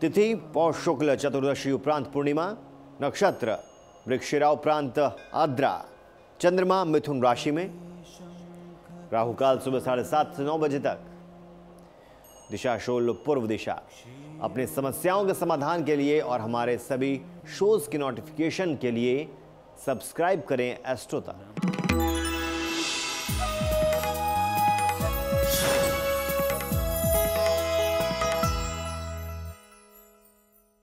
तिथि पौष शुक्ल चतुर्दशी उपरांत पूर्णिमा, नक्षत्र वृक्षिरा उपरांत आद्रा, चंद्रमा मिथुन राशि में, राहुकाल सुबह साढ़े सात से नौ बजे तक। दिशा शोल, पूर्व दिशा। अपनी समस्याओं के समाधान के लिए और हमारे सभी शोज़ की नोटिफिकेशन के लिए सब्सक्राइब करें एस्ट्रोता